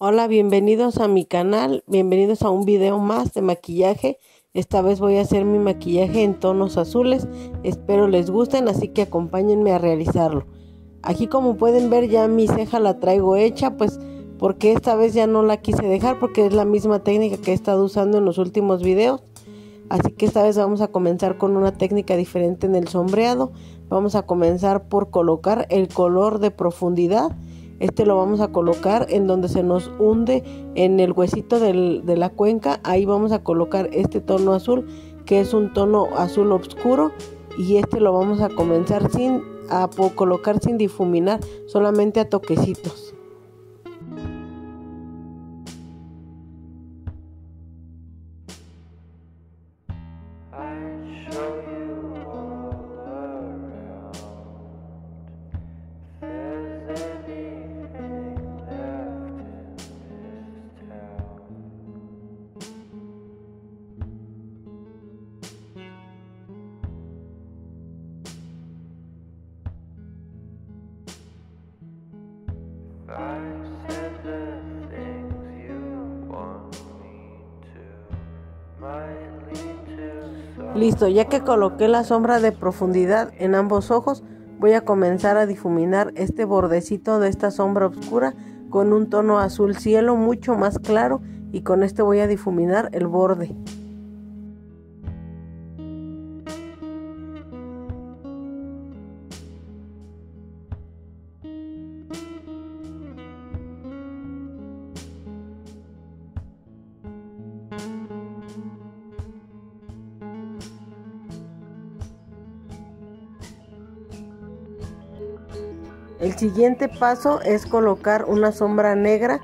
Hola, bienvenidos a mi canal, bienvenidos a un video más de maquillaje. Esta vez voy a hacer mi maquillaje en tonos azules, espero les gusten, así que acompáñenme a realizarlo. Aquí como pueden ver ya mi ceja la traigo hecha, pues porque esta vez ya no la quise dejar porque es la misma técnica que he estado usando en los últimos videos. Así que esta vez vamos a comenzar con una técnica diferente en el sombreado. Vamos a comenzar por colocar el color de profundidad este lo vamos a colocar en donde se nos hunde en el huesito de la cuenca. Ahí vamos a colocar este tono azul que es un tono azul oscuro y este lo vamos a comenzar sin a colocar sin difuminar, solamente a toquecitos. Listo, ya que coloqué la sombra de profundidad en ambos ojos, voy a comenzar a difuminar este bordecito de esta sombra oscura con un tono azul cielo mucho más claro y con este voy a difuminar el borde. El siguiente paso es colocar una sombra negra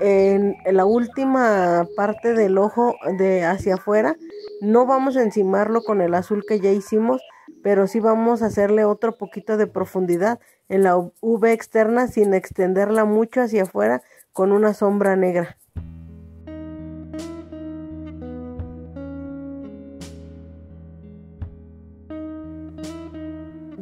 en la última parte del ojo de hacia afuera. No vamos a encimarlo con el azul que ya hicimos, pero sí vamos a hacerle otro poquito de profundidad en la V externa sin extenderla mucho hacia afuera con una sombra negra.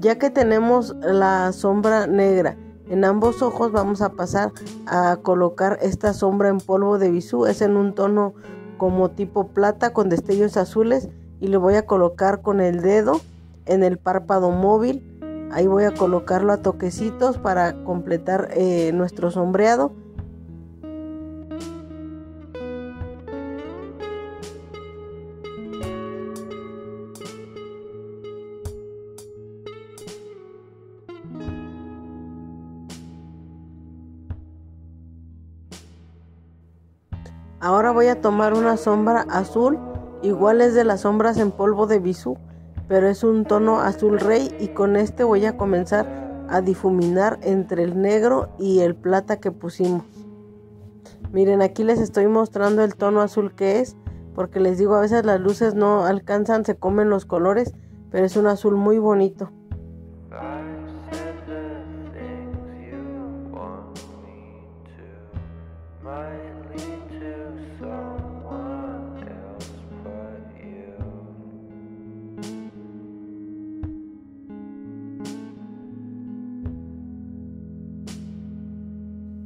Ya que tenemos la sombra negra en ambos ojos, vamos a pasar a colocar esta sombra en polvo de bisú. Es en un tono como tipo plata con destellos azules y lo voy a colocar con el dedo en el párpado móvil. Ahí voy a colocarlo a toquecitos para completar eh, nuestro sombreado. Ahora voy a tomar una sombra azul, igual es de las sombras en polvo de bisú, pero es un tono azul rey y con este voy a comenzar a difuminar entre el negro y el plata que pusimos. Miren, aquí les estoy mostrando el tono azul que es, porque les digo, a veces las luces no alcanzan, se comen los colores, pero es un azul muy bonito.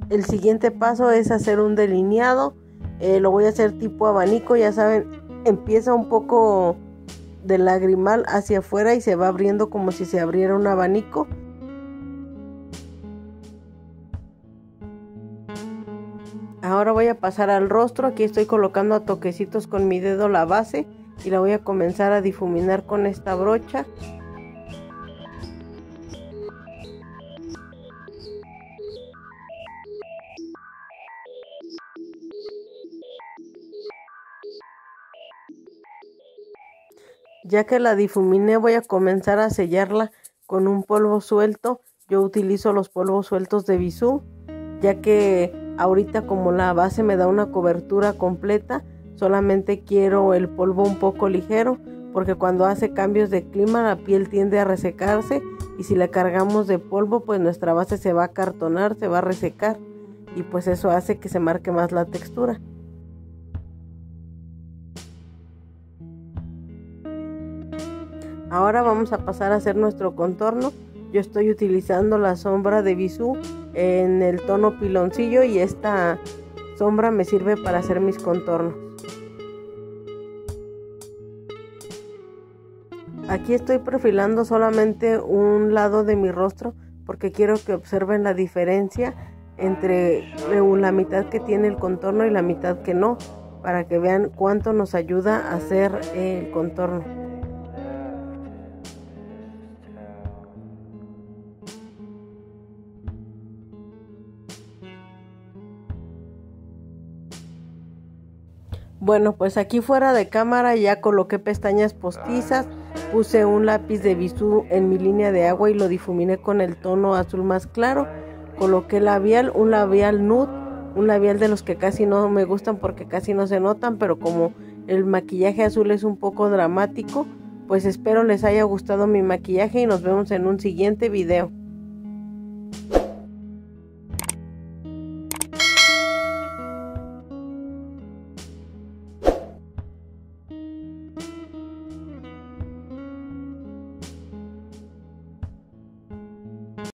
El siguiente paso es hacer un delineado. Eh, lo voy a hacer tipo abanico, ya saben, empieza un poco de lagrimal hacia afuera y se va abriendo como si se abriera un abanico. Ahora voy a pasar al rostro, aquí estoy colocando a toquecitos con mi dedo la base y la voy a comenzar a difuminar con esta brocha. Ya que la difuminé voy a comenzar a sellarla con un polvo suelto. Yo utilizo los polvos sueltos de Bisú, ya que ahorita como la base me da una cobertura completa, solamente quiero el polvo un poco ligero, porque cuando hace cambios de clima la piel tiende a resecarse y si la cargamos de polvo pues nuestra base se va a cartonar, se va a resecar y pues eso hace que se marque más la textura. Ahora vamos a pasar a hacer nuestro contorno. Yo estoy utilizando la sombra de Bisú en el tono piloncillo y esta sombra me sirve para hacer mis contornos. Aquí estoy perfilando solamente un lado de mi rostro porque quiero que observen la diferencia entre la mitad que tiene el contorno y la mitad que no para que vean cuánto nos ayuda a hacer el contorno. Bueno, pues aquí fuera de cámara ya coloqué pestañas postizas, puse un lápiz de bisú en mi línea de agua y lo difuminé con el tono azul más claro. Coloqué labial, un labial nude un labial de los que casi no me gustan porque casi no se notan, pero como el maquillaje azul es un poco dramático, pues espero les haya gustado mi maquillaje y nos vemos en un siguiente video.